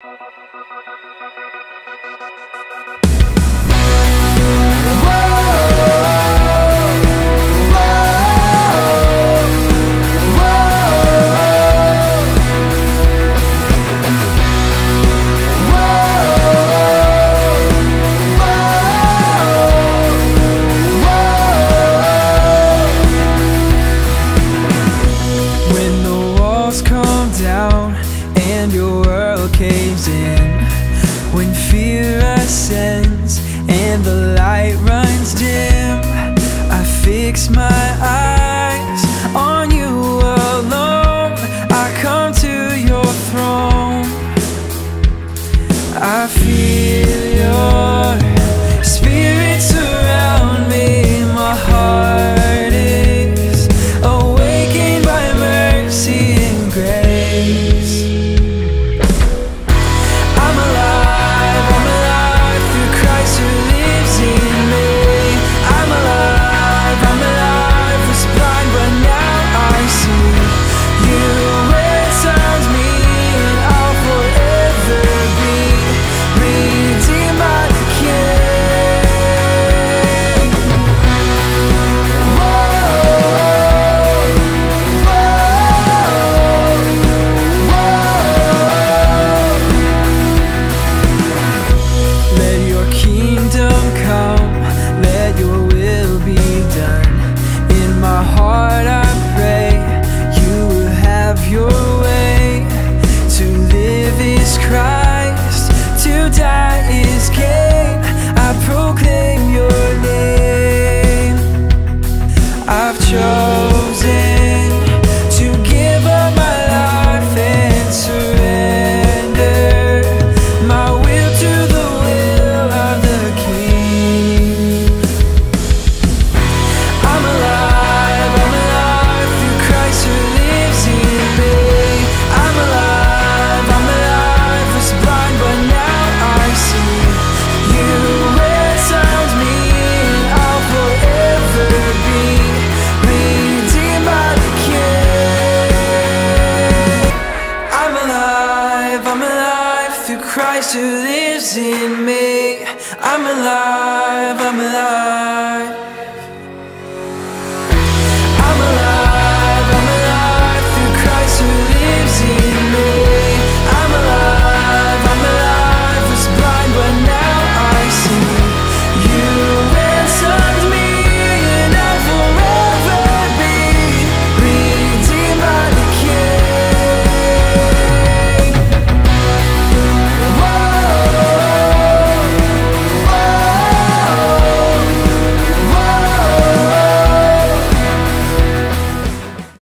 Thank you. sure Christ who lives in me. I'm alive, I'm alive.